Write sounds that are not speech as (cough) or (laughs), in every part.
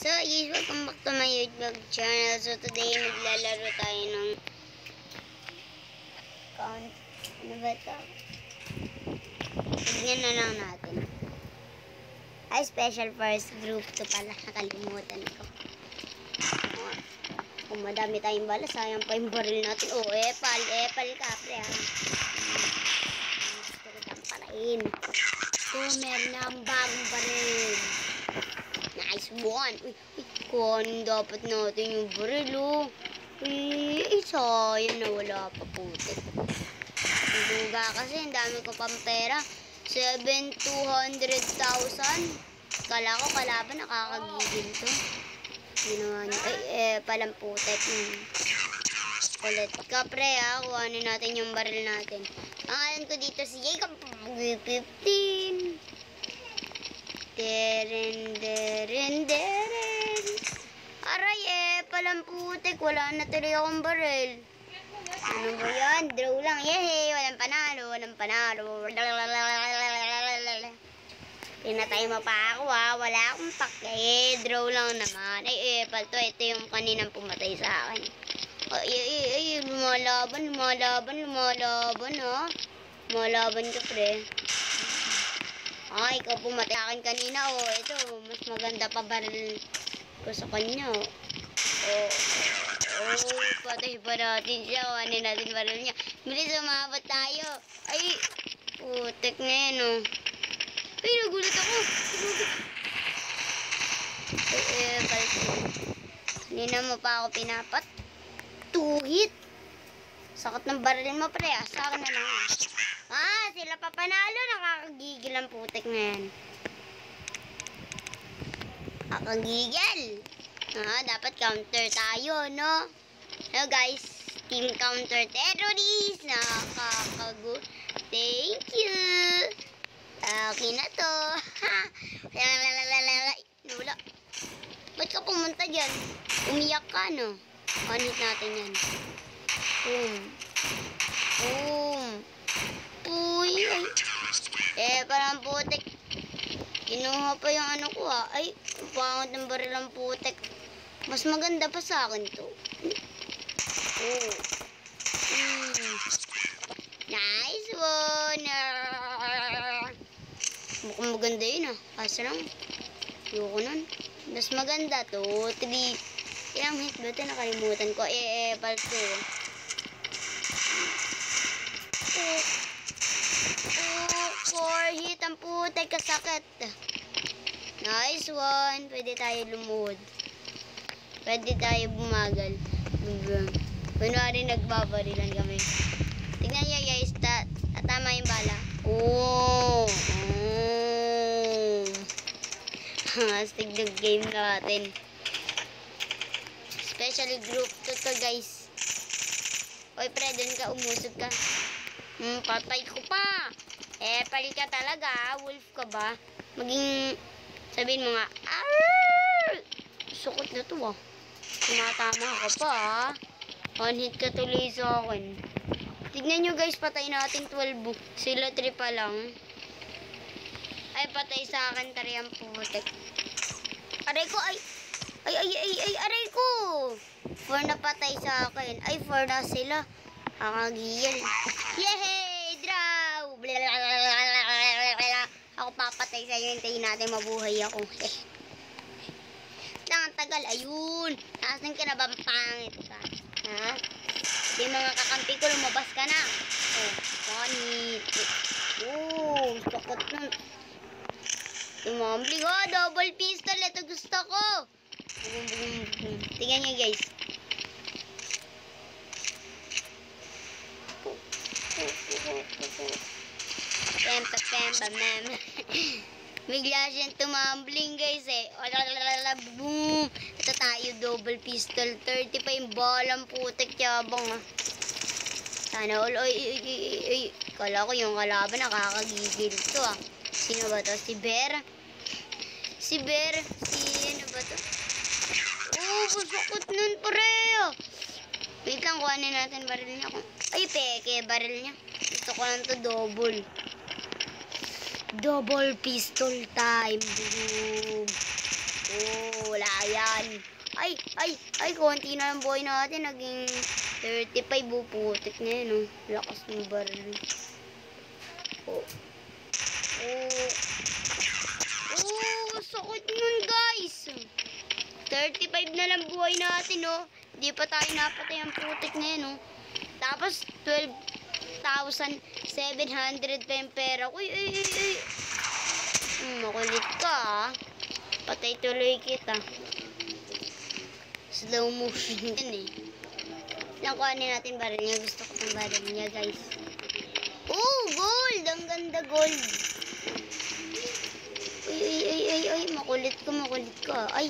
So, guys, welcome back to my YouTube channel. So, today, maglalaro tayo ng count. Ano ba ito? Tignan na lang natin. Ay, special first group to pala. Nakalimutan ko. Kung madami tayong bala, sayang pa yung baril natin. Oh, epal, epal ka, pre. Hmm, Gusto ko tampalain. So, meron na ang bagong baril. Nice one. Uy, uy, kuhanin dapat natin yung baril, oh. Uy, ay, sayang na wala pa putik. Ang duga kasi, ang dami ko pang pera. 7,200,000. Kala ko kalaban, nakakagigil to. Ginawa niya. Ay, eh, palang putik. Hmm. Kulit ka, pre, ha. Kuhanin natin yung baril natin. Pangalan ko dito si Jacob 15. Deren, deren, deren. Aray eh, palang. Wala na tuloy akong baril. Ano ba yan? Draw lang. Yehey! Walang panalo. Walang panalo. Pinatay mo pa ako ha. Wala akong pake. Eh, draw lang naman. Ay, eh, palto. Ito yung kaninang pumatay sa akin. Ay, ay, ay, lumalaban, lumalaban, lumalaban ha. Lumalaban ka, pre. Ay, ikaw pumatay akin kanina. Oh, ito, mas maganda pa baril ko sa kanya. Oh, oh, oh patay pa natin siya. Ano natin baril niya. Bilis, umabot tayo. Ay, putek na yan, oh. Ay, nagulat ako. Nagulat. Eh, eh, balik ko. Kanina mo pa ako pinapat. Two hit. Sakot ng baril mo, pre. Ah. Sa akin na lang. Ah. Ah, sila pa panalo. Nakakagigil ang putek na yan. Nakakagigil. Ah, dapat counter tayo, no? Hello, guys. Team counter terrorist. Nakakagu. Thank you. Okay na to. Ha. Lalalala. Lula. Ba't ka pumunta dyan? Umiyak ka, no? Panit natin yan. Boom. Boom. Ay. Eh, parang putek. Kinuha pa yung ano ko ah. Ay, ang pangat ng baril ang putek. Mas maganda pa sa akin to. Oh. Mm. Nice one. Mukhang maganda yun ah. Kaso lang. Ayoko nun. Mas maganda to. 3. Ilang hit ba ito? Nakalimutan ko. Eh, eh, pal to. Oh. Oh, four hit ang putek kasakit. Nice one. Pwede tayo lumuhod. Pwede tayo bumagal. Bum. Kunwari nagbabarilan kami. Tingnan niyo guys, ta tama yung bala. Oh! Oh! (laughs) Astig ng game natin. Especially group to to guys. Oy pre, dun ka, umusog ka. Hmm, patay ko pa. Eh, palit ka talaga. Wolf ka ba? Maging, sabihin mo nga, Arr! Sukot na to ah. Tumatama ka pa ah. One hit ka tuloy sa akin. Tignan nyo guys, patay natin 12. Sila 3 pa lang. Ay, patay sa akin, tari ang putek. Aray ko, ay! Ay, ay, ay, ay, aray ko! 4 na patay sa akin. Ay, 4 na sila. Kakagiyal. Yehey! Ako papatay sa'yo. Hintayin natin mabuhay ako. Eh. Ang tagal. Ayun. Nasaan ka na ba? Pangit ka. Ha? Yung mga kakampi ko, lumabas ka na. Oh, funny. Oh, sakot nun. Tumambling. Oh, double pistol. Ito gusto ko. Bum, bum, bum. Tingnan nyo, guys. Pempa, pempa, mem. Bigla siyang tumambling, guys, eh. Olalalala, boom. Ito tayo, double pistol. 30 pa yung balang putik, yabang, ah. Sana all, oy, oy, oy, oy. Kala ko yung kalaban, nakakagigil to, ah. Sino ba to? Si Bear? Si Bear? Si, ano ba to? Oh, pasakot nun, pre, ah. Wait lang, kuhanin natin baril niya. Ay, peke, baril niya. Gusto ko lang to double. Double pistol time. Boom. Oh, wala yan. Ay, ay, ay, konti na lang buhay natin. Naging 35 buputik na yun, oh. Lakas ng baril. Oh. Oh. Oh, sakit nun, guys. 35 na lang buhay natin, oh. Di pa tayo napatay ang putik na yun, oh. Tapos, 12,700 pa yung pera. Uy, uy, uy, uy. Hmm, makulit ka, ah. Patay tuloy kita. Slow motion yan, eh. Lang kuhanin natin baril niya. Gusto ko ng baril niya, guys. Oh, gold! Ang ganda gold. Uy, uy, uy, uy, uy. Makulit ka, makulit ka. Ay,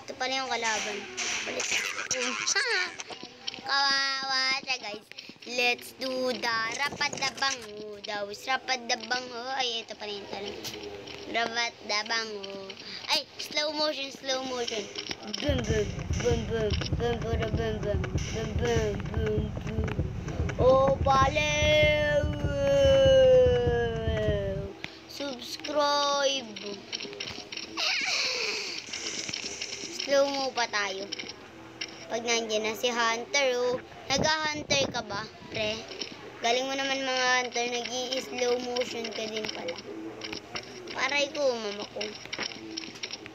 ito pala yung kalaban. Kulit ako. (laughs) Kawawa siya, guys. Let's do the rapadabang. Daw is rapadabang. Ay, ito pala yung talong. Rapadabang. Ay, slow motion, slow motion. Boom, boom, boom, boom, boom, boom, boom, boom, boom, boom, boom, boom. Oh, pale! Subscribe! Slow mo pa tayo. Pag nandiyan na si Hunter, oh. Nag-hunter ka ba, pre? Galing mo naman mga hunter, nag slow motion ka din pala. Paray ko, mama ko.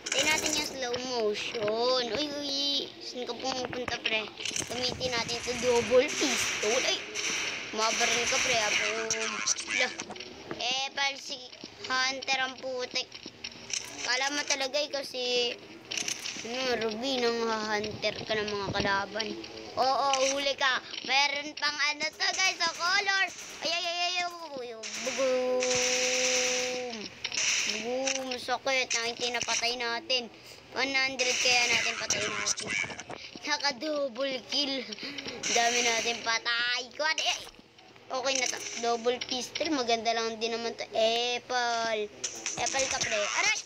Tayo natin yung slow motion. Uy, uy, saan ka pumupunta, pre? Gamitin natin ito double pistol. Ay, mabaril ka, pre. Abo. Lah. Eh, pal si Hunter ang putik. Kala mo talaga ikaw si ano, Ruby, nang hunter ka ng mga kalaban. Oo, huli ka. Meron pang ano to, guys, sa color. Ay, ay, ay, ay, ay, bugum. Boom! Sakit. 90 na patay natin. 100 kaya natin patay natin. Naka-double kill. Dami natin patay. Kuwan, eh. Okay na to. Double pistol. Maganda lang din naman to. Apple. Apple ka, pre. Aray!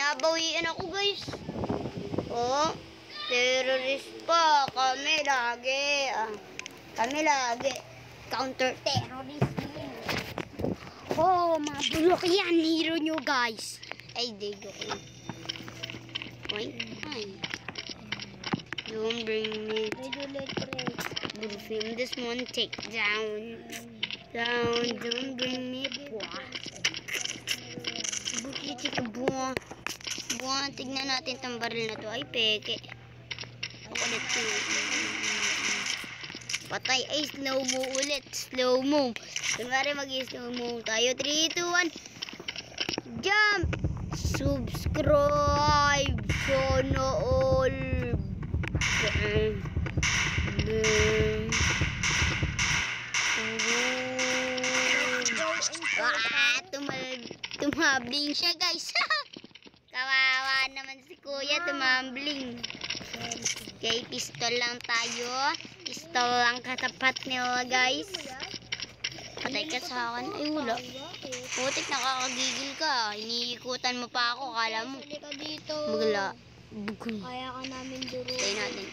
Nabawian ako, guys. Oh. Terrorist pa. Kami lagi. Ah. Kami lagi. Counter-terrorist. Oh, mabulok yan, hero nyo, guys. Ay, di, lang. Ay, ay. Don't bring me to film this one. Take down. Down, don't bring me buwa. Bukiti ka buwa. Buwa, tignan natin tong baril na to. Ay, peke. Makulit to. Patay. Ay, slow mo ulit. Slow mo. Kunwari mag-slow mo tayo. 3, 2, 1. Jump! Subscribe! Sana all! Ah, tumabling siya guys. (laughs) Kawawa naman si kuya tumambling. Okay, pistol lang tayo. Pistol lang katapat nila guys. Patay ka sa akin. Ay, wala. Putik, nakakagigil ka. Iniikutan mo pa ako. Kala mo. Magla. Kaya ka namin duro. Patay natin.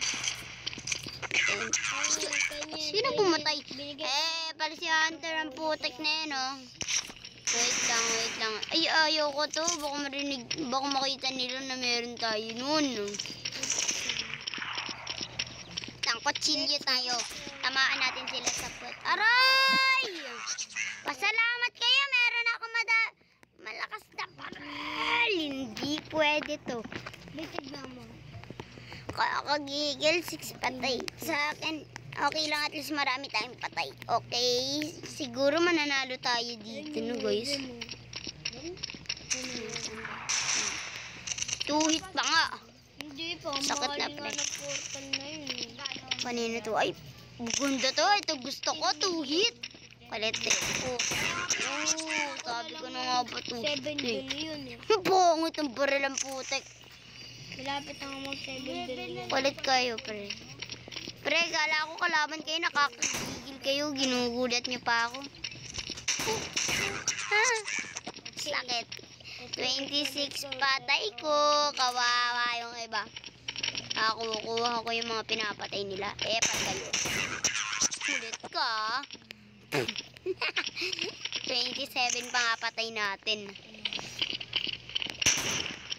Sino pumatay? Eh, pala si Hunter ang putik na yan, oh. Wait lang, wait lang. Ay, ayaw ko to. Baka marinig, baka makita nila na meron tayo nun. Tangkotsilyo tayo. Tamaan natin sila sa put. Aray! Pasalamat kayo. Meron ako mada malakas na paral. Hindi pwede to. Bitig na mo. Kakagigil, six patay. Sa akin, okay lang at least marami tayong patay. Okay, siguro mananalo tayo dito, no guys? Two hit pa nga. Hindi pa. Sakit na, pre. portal na yun. Eh. Kanina to. Ay, ganda to. Ito gusto ko, two hit. Palit eh. Oh, oh sabi ko na nga ba two hit 7 eh. billion eh. Pangit ang baril ang putek. Malapit na mag 7 billion. Palit kayo, pre. Pre, kala ko kalaban kayo, nakakagigil kayo, ginugulat niyo pa ako. Ah, (laughs) sakit. 26 patay ko, kawawa yung iba. Ako, kuha ko yung mga pinapatay nila. Eh, kayo. Kulit ka. (laughs) 27 pa nga natin.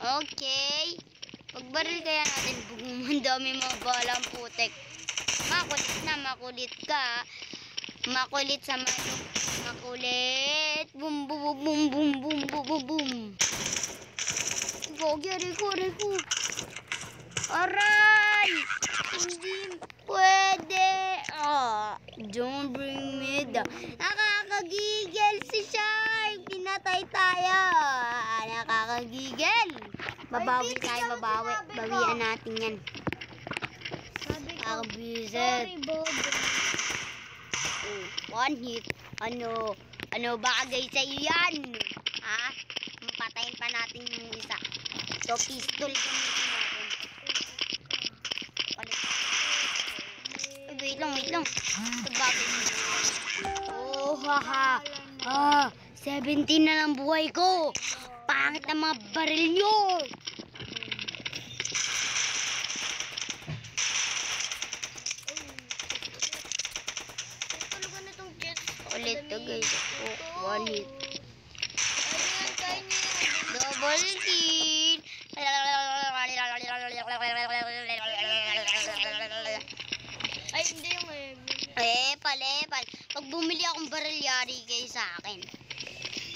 Okay. Pag Pagbaril kaya natin, bugong ang dami mga balang putek. Makulit na, makulit ka. Makulit sa manok. Makulit. Boom, boom, boom, boom, boom, boom, boom, boom. Ko, aray ko. Aray! Hindi pwede. Ah, don't bring me down. Nakakagigil si Shark. Pinatay tayo. Ah, Nakakagigil. Babawi tayo, babawi. Bawian natin yan. Nakakabisit. Oh, one hit. Ano? Ano bagay sa iyo yan? Ha? Patayin pa natin yung isa. So, pistol gamitin natin. Palit. Ay, wait lang. Oh, haha. Ah, 17 na lang buhay ko. Pangit na mga baril nyo. Talaga na itong jets. Ulit to guys. Oh, one hit. Ayun, kaya niya yan. Double kill. Ay, hindi yung eh. Epal, epal. Pag bumili akong baril, yari kayo sa akin.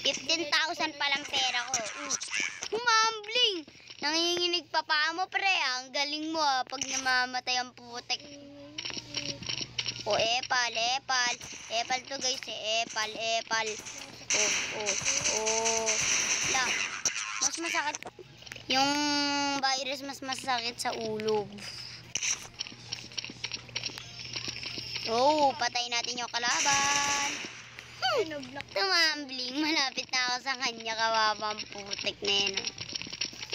15,000 pa lang pera ko. Uh, humambling. Nanginginig pa pa mo, pre. Ang galing mo, ah, pag namamatay ang putek. O, epal, epal. Epal to, guys. eh. Epal, epal. Oh, oh, oh. La. Mas masakit. Yung virus mas masakit sa ulo. Oh, patay natin yung kalaban. Tumambling, malapit na ako sa kanya, kawawang putik na yun.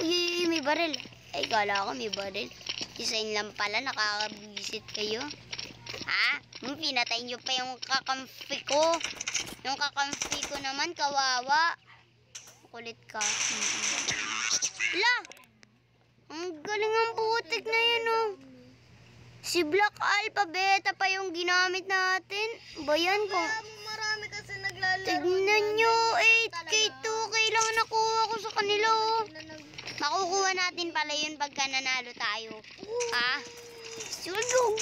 Uy, may baril. Ay, kala ko may baril. Design lang pala, nakakabisit kayo. Ha? Hmm, pinatay nyo pa yung kakampi ko. Yung kakampi ko naman, kawawa. Kulit ka. Mm-mm. La! Ang galing ang putik na yun, oh. Si Black Alpha Beta pa yung ginamit natin. Bayan ko. Marami kasi naglalaro. Tignan nyo, 8K, 2K lang nakuha ko sa kanila. oh. Makukuha natin pala yun pagka nanalo tayo. Ha? Sulog.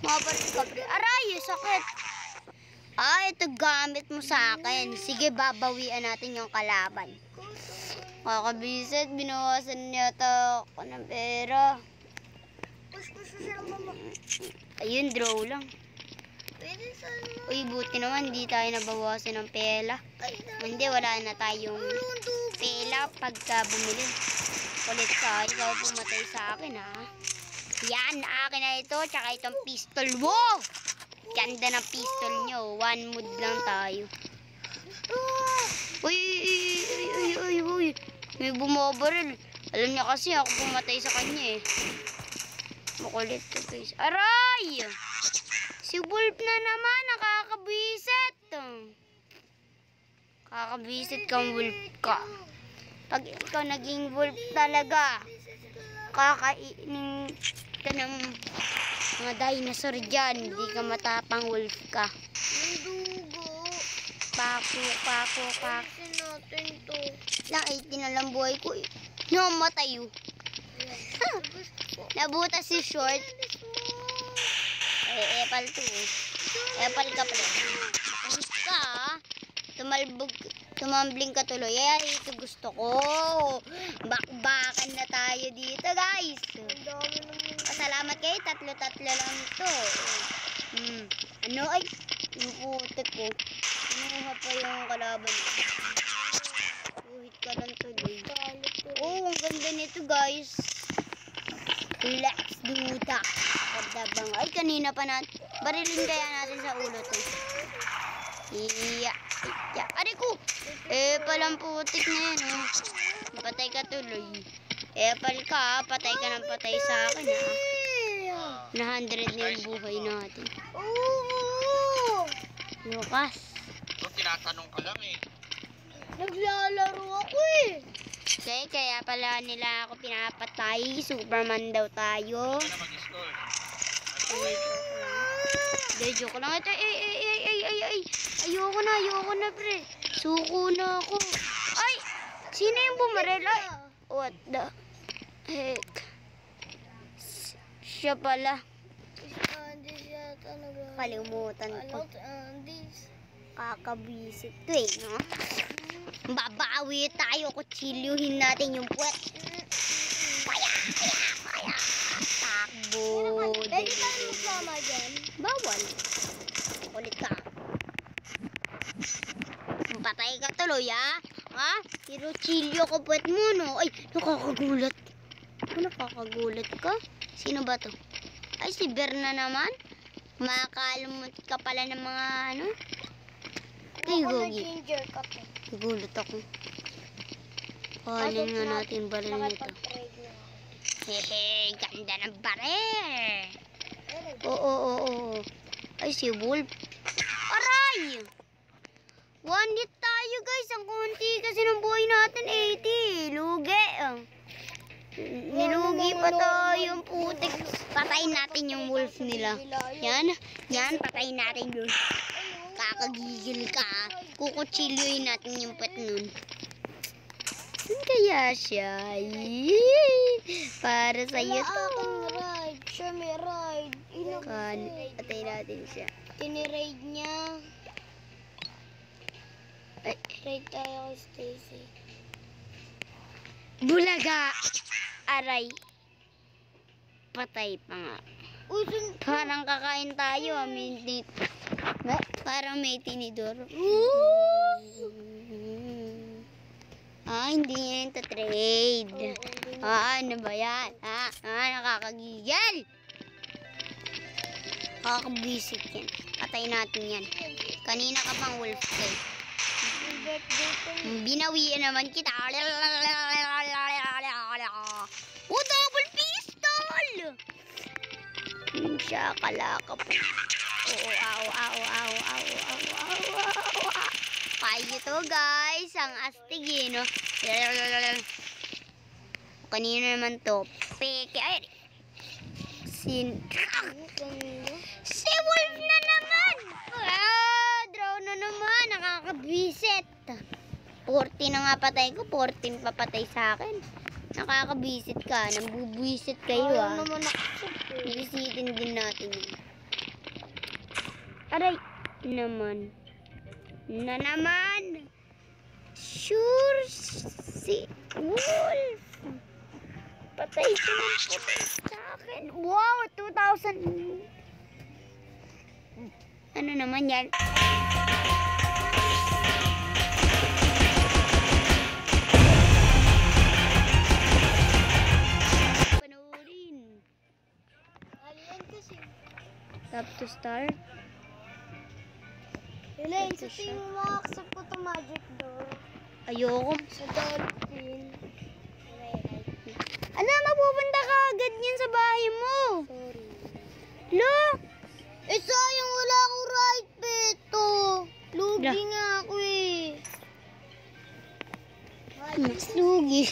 Mabalit ka, pre. Aray, sakit. Ah, ito gamit mo sa akin. Sige, babawian natin yung kalaban. Kakabisit, binawasan yata ako ng pera. Push, push, push lang, mama. Ayun, draw lang. Pwede sa. Uy, buti naman, hindi tayo nabawasan ng pela. Hindi, wala na tayong pela pagka bumili. Kulit ka, ikaw pumatay sa akin ha. Yan, akin na ito, tsaka itong pistol. Wow! Ganda ng pistol nyo. One mood lang tayo. Uy, uy, uy, uy, uy, uy. May bumabaril. Alam niya kasi ako pumatay sa kanya eh. Makulit to guys. Aray! Si Wolf na naman, nakakabwisit. Kakabwisit kang Wolf ka. Pag ikaw naging Wolf talaga, kakainin ka ng mga dinosaur dyan. Hindi ka matapang Wolf ka. Pako, pako, pako. Lang 18 na lang buhay ko eh. Namatay oh. Ko. Nabuta si short. Eh, epal to eh. Epal ka pala. Alis ka ah. Tumalbog, tumambling ka tuloy. Ay, ito gusto ko. Bakbakan na tayo dito guys. Pasalamat kayo, tatlo-tatlo lang to. Hmm. Ano ay? Yung ko. Kinuha pa yung kalaban. Uhit ka lang tuloy. Ko. Oh, ang ganda nito guys. Let's do that. Kadabang. Ay, kanina pa natin. Barilin kaya natin sa ulo to. Iya. Iya. Aray ko. Eh, palang putik na yan. Oh. Patay ka tuloy. Eh, pal ka. ah. Patay ka ng patay sa akin. Ha. Na 100 na yung buhay natin. Lukas. Ito, tinatanong ka lang eh. Naglalaro ako eh. Okay, kaya pala nila ako pinapatay. Superman daw tayo. Hindi joke lang. Ito, ay, ay, ay, ay, ay, ay, ay. Ayoko na, ayoko na, pre. Suko na ako. Ay! Sino yung bumarel? Ay! What the? heck? Siya pala. Yata nag... Kalimutan ko. Ano? Andis. Kakabisit ko eh, no? Babawi tayo, kutsilyuhin natin yung puwet. Paya, paya, paya. Takbo. Pwede tayo magsama dyan. Bawal. Ulit ka. Patay ka tuloy, ha? Ha? Siruchilyo ko puwet mo, no? Ay, nakakagulat. Ano, nakakagulat ka? Sino ba to? Ay, si Berna naman. Makakalumot ka pala ng mga ano? Ay, gogi. Nagulat ako. Kuhanin nga natin baril nito. Hehe, ganda ng baril. Oo, oo, oo. Ay, si Wolf. Aray! One hit tayo, guys. Ang konti kasi ng buhay natin, 80. Lugi. Nilugi pa tayo ang putik. Patayin natin yung wolf nila. Yan, yan, patayin natin yun. Kakagigil ka. Kukutsilyoin natin yung pet nun. Saan kaya siya? Yee! Para sa'yo Wala to. akong ride. Siya may ride. Ino Kan, patay natin siya. Tiniraid niya. Ay, Raid tayo kay Stacy. bulaga! Aray. Patay pa nga. Uy, sun... Parang kakain tayo, may tinit. Parang may tinidor. Ah, hindi niya yung trade. Ah, ano ba yan? Ah, ah nakakagigil. Nakakabisit yan. Patay natin yan. Kanina ka pang wolf ko. Binawian naman kita. Oh, double! Hmm, siya kalaka po. Oo, aw, aw, aw, aw, aw, aw, aw, aw. Kayo to, guys. Ang astig, eh, no? Kanina naman to. Peke. Ay, sin... Si Wolf na naman! Ah, draw na naman. Nakakabisit. 40 na nga patay ko. 14 papatay sa akin. Nakakabisit ka. Nambubuisit kayo Ayaw ah. naman ako. Bisitin din natin yun. Aray. Naman. Na naman. Sure si Wolf. Patay siya ng patay sa akin. Wow, 2,000. Ano naman yan? Tap to start. Elaine, sa tingin mo accept ko to magic door. Ayoko. Sa dolphin. Ano, mapupunta ka agad yan sa bahay mo. Sorry. Lo! Eh, sayang wala akong right peto. Lugi Wala. nga ako eh. Mas lugi.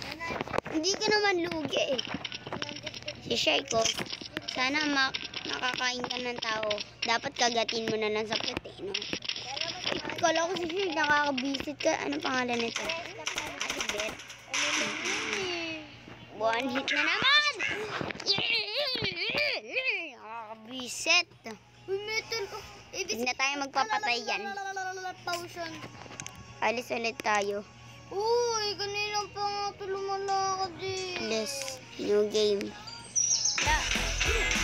(laughs) Hindi ka naman lugi eh. Si Shay ko, sana ma makakain ka ng tao. Dapat kagatin mo na lang sa puti, no? Kala ko si Shay, nakakabisit ka. Ano pangalan nito? Alibet. One hit na naman! Nakakabisit. Uy, metal ko. Hindi na tayo magpapatay yan. Alis ulit tayo. Uy, kanina pa nga tulungan na ako din. Let's new game. Woo!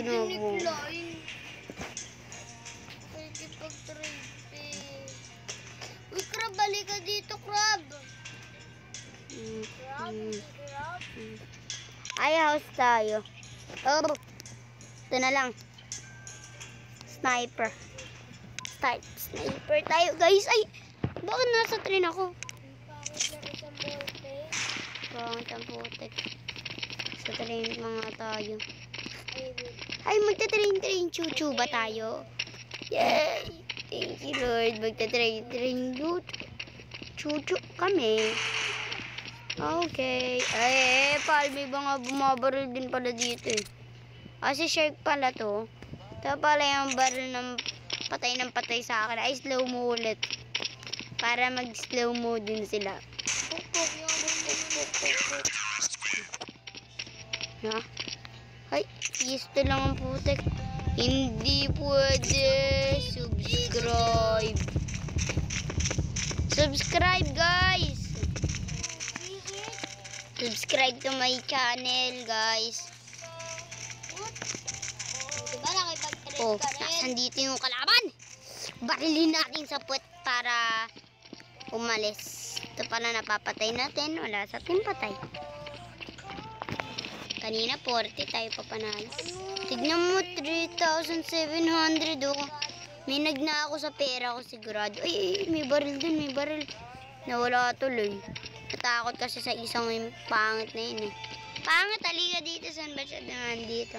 Ginagawa. Uy, crab, balik ka dito, crab. Mm, mm. Crab? Ay, house tayo. Oh, ito na lang. Sniper. Start. Sniper tayo, guys. Ay, bakit nasa train ako? Bakit ang putik? Sa train mga tayo. Ay, magta-train-train chuchu ba tayo? Yay! Thank you, Lord. Magta-train-train chuchu kami. Okay. Ay, eh, pal, may mga bumabaril din pala dito eh. Ah, shark pala to. Ito pala yung baril ng patay ng patay sa akin. Ay, slow mo ulit. Para mag-slow mo din sila. Puk, yung puk, puk, puk, puk. Ha? Ay, pisto lang ang putek. Hindi pwede. Subscribe. Subscribe, guys. Subscribe to my channel, guys. Diba Oh, nasan dito yung kalaban? Barilin natin sa puwet para umalis. Ito pala napapatay natin. Wala sa atin patay. Kanina 40 tayo papanalo. Tignan mo, 3,700 oh. May nagna ako sa pera ko sigurado. Ay, ay, may baril din, may baril. Nawala tuloy. Natakot kasi sa isang pangit na yun eh. Pangit, halika dito. Saan ba siya naman dito?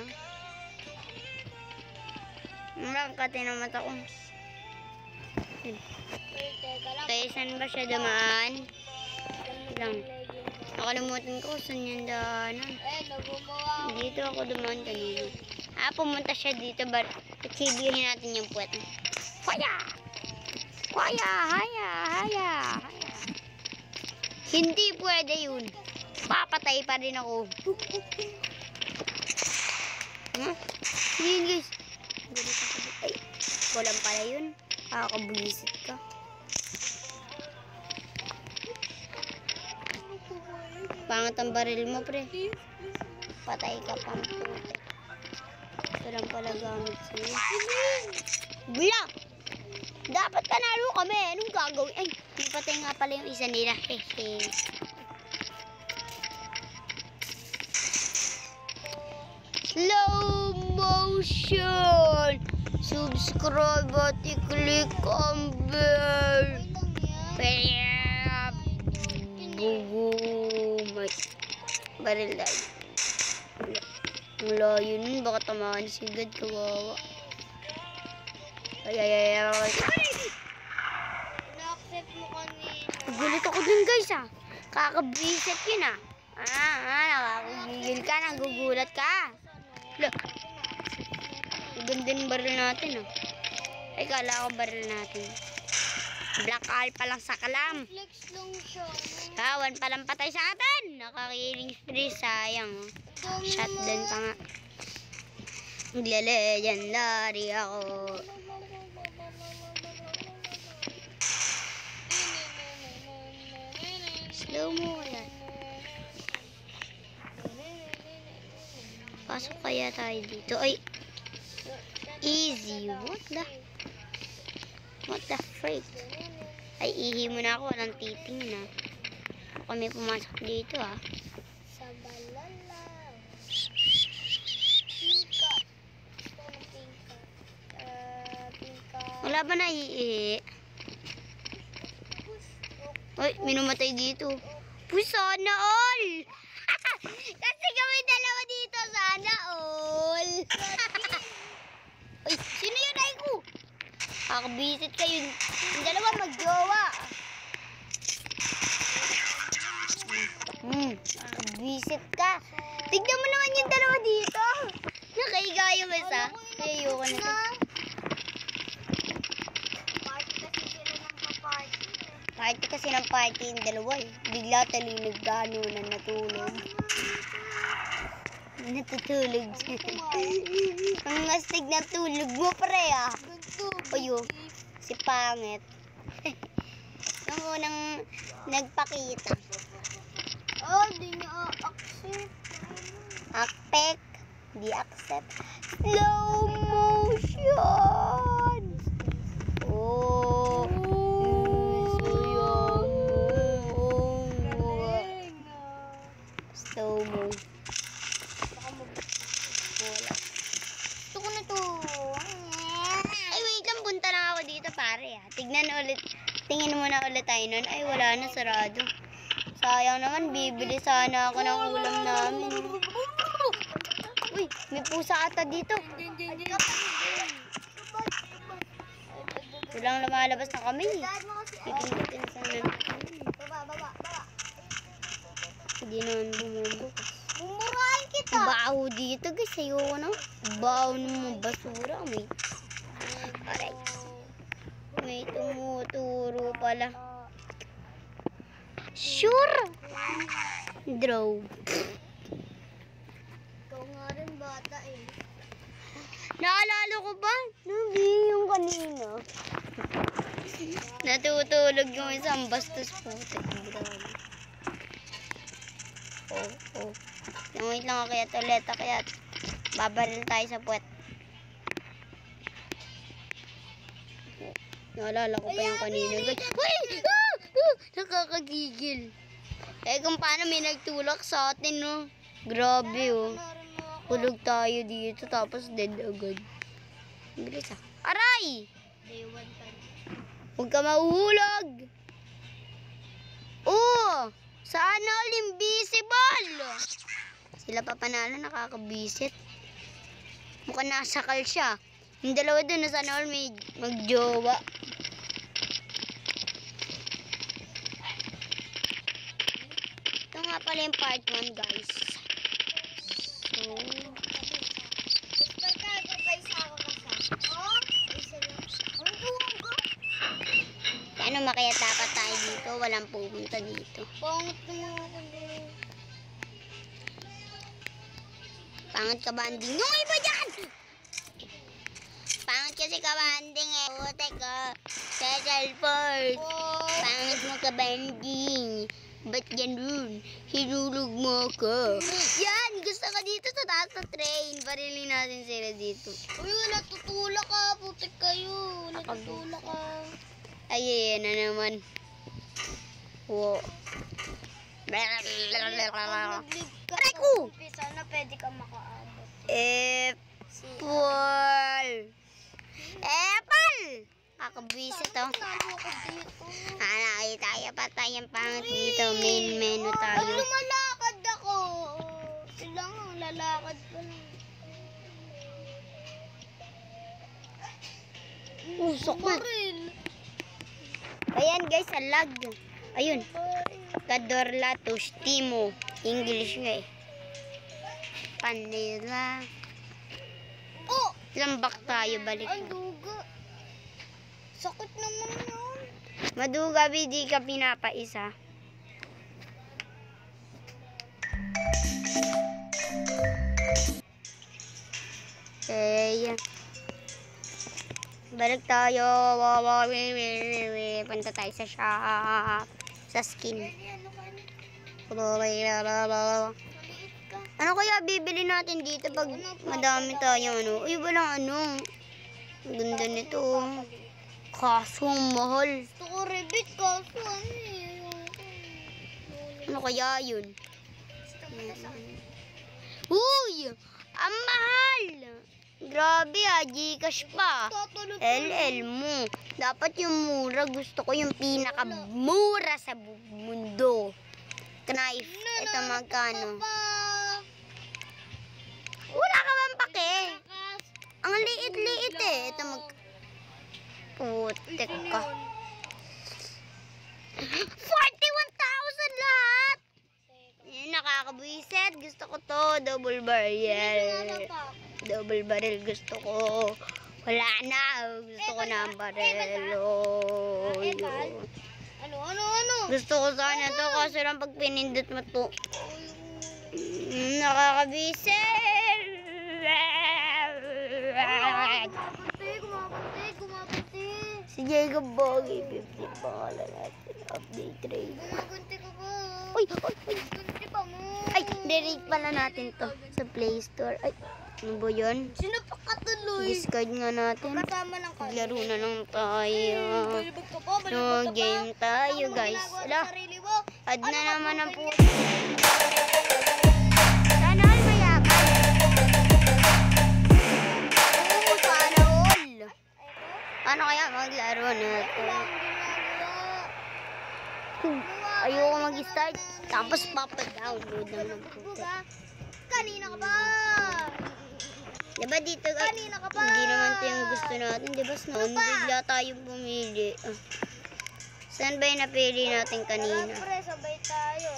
Ang kati ng mata ko. Kaya saan ba siya dumaan? Lang. Nakalimutan ko saan yung daanan. Eh. Dito ako dumaan kanina. Ah, pumunta siya dito. Bar Itsibihin natin yung puwet. Haya! Haya! Haya! Haya! Haya! Hindi pwede yun. Papatay pa rin ako. Huh? Yun guys. Ay, walang pala yun. Nakakabulisit ka. Pangat ang baril mo, pre. Patay ka pang puti. Ito lang pala gamit sa'yo. Bula! Dapat panalo kami. Anong gagawin? Ay, may patay nga pala yung isa nila. Hehe. Slow motion! Subscribe at i-click ang bell. Lang yan. Boom! Ay, baril tayo. Wala. Ang layo nun, baka tamaan si God, kawawa. Ay, ay, ay, ay. Na-accept mo kanina. Nagulit ako dun, guys, ah. Kakabisit yun, ah. Ah, ah, nakakagigil ka, nagugulat ka. Look. Ganda ng baril natin, ah. Ay, kala ko baril natin. Black Alpha lang sa kalam. Flex lang siya. Kawan palang patay sa atin. Nakakiling spree, sayang. Oh. Dami Shotgun pa nga. Magle-legendary ako. Slow mo kaya. Pasok kaya tayo dito. Ay, easy. What the? What the freak? Ay, ihi mo na ako. Walang titing na. Baka may pumasok dito ah. Sa balala. Pingka. Ito pingka. Uh, pingka. Wala ba na iihi? Ay, minumatay dito. Uy, sana all! Kasi kami dalawa dito, sana all! Uy, sino yun ay ko? Kakabisit kayo. Yung dalawa magjowa. Hmm, kakabisit ka. Tignan mo naman yung dalawa dito. Nakaiga yung isa. Ayoko na to. Party kasi sila ng kaparty. Party kasi ng party yung dalawa eh. Bigla tali nagdano na natulog. Natutulog siya. (laughs) Ang astig na tulog mo pre ah. Ganito. Ayo, si Pangit. (laughs) Nung unang nagpakita. Oh, di niya accept. Akpek. Di accept. Slow motion. Tignan ulit. Tingin muna ulit tayo nun. Ay, wala na. Sarado. Sayang naman. Bibili sana ako ng ulam namin. Uy, may pusa ata dito. Walang lumalabas na kami. Pitin-pitin sana. Baba, baba, baba. Hindi naman bumubukas. Mumurahin kita. Baho dito, guys. Ayoko na. Baho ng mga basura. Aray may tumuturo pala. Sure! Draw. Ikaw nga rin bata eh. Naalala ko ba? Nabi yung kanina. Natutulog yung isang bastos po. Oh, oh. Yung wait lang ako kaya tuleta kaya babaril tayo sa puwet. Naalala ko pa yung kanina. Uy! Ah! Ah! Nakakagigil. Eh kung paano may nagtulak sa atin, no? Grabe, oh. Hulog tayo dito, tapos dead agad. Ang Bilis ah. Aray! Huwag ka mahuhulog! Oo! Sana all invisible! Sila pa panalo, nakakabisit. Mukhang nasakal siya. Yung dalawa dun, sana all may magjowa. Ito nga pala yung part 1, guys. So, ka, ako. Paano makaya dapat tayo dito? Walang pupunta dito. Pangat naman ako din. Pangat ka banding. Yung iba dyan! Pangat kasi ka banding eh. Puti ka. Sa cellphone. Pangat mo ka banding. Ba't ganun? Hinulog mo ako. Yan! Gusto ka dito sa taas ng train. Barilin natin sila dito. Uy, wala tutulak ka. Putik kayo. Wala Ako- tutulak ka. Ay, ayan na naman. Wow. Aray ko! Sana pwede ka makaabot. Apple! Apple! Ko dito. Ah, nakita pa tayong pangit dito. Main menu tayo. lumalakad ako, sila nga, lalakad pa lang. Oh, sakit. Baril. Ayan guys, ang lag. Ayun. Kadorla to Stimo. English nga eh. Panira. Oh! Lambak tayo, balik. Ang duga. Sakit naman yun. Maduga, di ka pinapaisa. Okay. Balik tayo. Punta tayo sa shop. Sa skin. Ano. Ano kaya bibili natin dito pag madami tayo ano? Uy, walang ano. Ganda nito. Kaso, ang mahal. Gusto ko rebit kaso ano eh. ayoko. Ano kaya yun? Uy! Ang mahal! Grabe ah, Gcash pa. LL mo. Dapat yung mura. Gusto ko yung pinakamura sa mundo. Knife. Ito magkano? Wala ka bang pake? Ang liit-liit eh. Ito mag... Putek ka. 41,000 lahat! Yan, nakakabwisit. Gusto ko to. Double barrel. Double barrel gusto ko. Wala na. Gusto ko na ang barrel. Oh, yun. Ano, ano, ano? Gusto ko sana to kasi lang pag pinindot mo to. Mm, Si Jacob Bogie, 50 pangalan natin. Update trade. Gumagunti ka ba? Uy, uy, uy. Gunti pa mo. Ay, direct pala natin to sa Play Store. Ay, ano ba yun? Sino pa katuloy? Discard nga natin. Kasama lang ka. Maglaro na lang tayo. Balibag ka pa, balibag No ka pa. game tayo, Ano guys. Ala, add na Ano naman po, ang po. Paano kaya maglaro na to? Wala akong ginagawa. Ayoko mag-start. Tapos papadownload naman. Buga. Kanina ka ba? Diba dito, Kanina ka pa. hindi naman ito yung gusto natin. Diba snow? Bigla tayong pumili. Ah. Saan ba yung napili natin kanina? Siyempre, sabay tayo.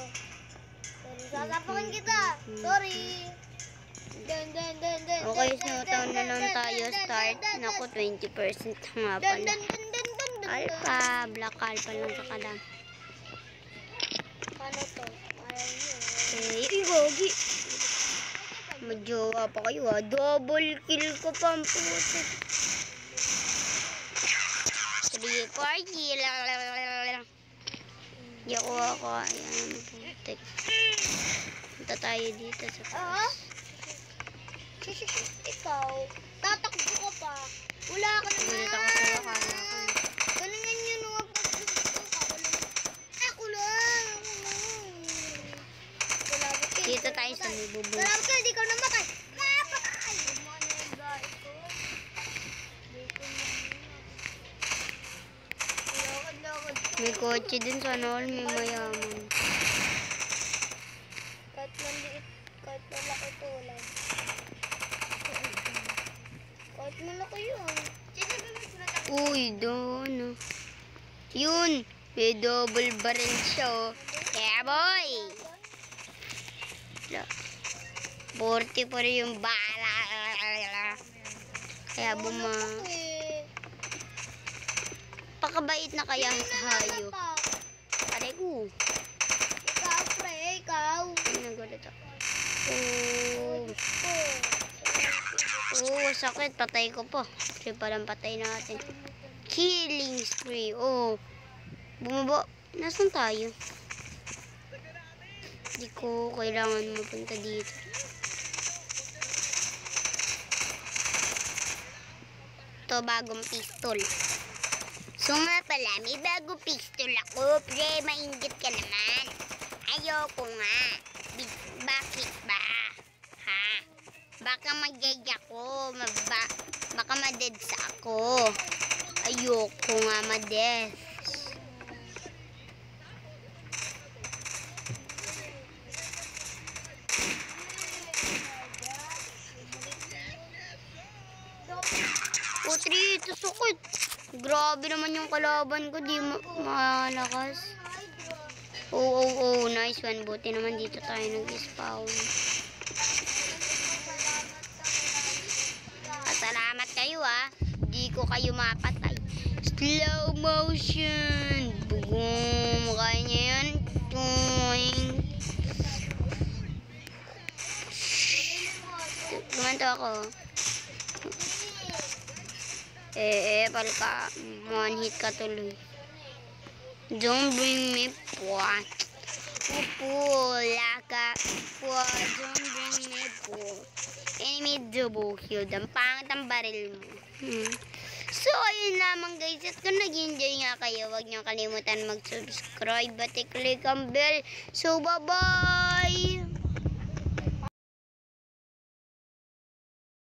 Sasapakin kita. Sorry. Okay, so taon na lang tayo start. Naku, 20% nga pala. Alpha, black alpha lang sa kalam. Paano to? Eh, yung gogi. May jowa pa kayo ah. Double kill ko pa ang putik. Three, four kill. Di ako ako. Ayan, putik. Punta tayo dito sa Ah? (laughs) Ikaw, tatakbo ka pa. Wala ka naman. Gulit ako sa'yo, kala ko. Yun mga pagkakas ako. Ako lang. Ako? Dito tayo sa. Wala ba kayo? Di ka namatay. Na Lakad-lakad. May kotse din sana all may mayaman. Uy, doon. oh. Yun. May double barrel siya, oh. Yeah, boy. La- 40 pa rin yung bala. Kaya buma... Pakabait na kaya ang hayo. pa. Pare ko. Ikaw, pre, ikaw. Ay, nagulat ako. Oh. Oh. Oh, sakit. Patay ko po. Kasi palang patay natin. Killing spree. Oh. Bumaba. Nasaan tayo? Hindi ko kailangan mapunta dito. Ito, bagong pistol. So nga pala, may bagong pistol ako. Pre, mainggit ka naman. Ayoko nga. Baka mag-gag ako. Maba, baka madeds ako. Ayoko nga madeds. Putri, ito sukot. Grabe naman yung kalaban ko. Di ma malakas. Oo, oo, oo. Nice one. Buti naman dito tayo nag-spawn. Kayo mapatay. Slow motion. Boom. Kaya niya yan. Toing. Gumanto ako. Eh, eh, palka. One hit ka tuloy. Don't bring me pot. Pupula ka. Pot. Don't bring me pot. Enemy double kill. Ang pangit mo. Hmm. So, ayun lamang guys. At kung nag-enjoy nga kayo, huwag niyo kalimutan mag-subscribe at i-click ang bell. So, bye-bye!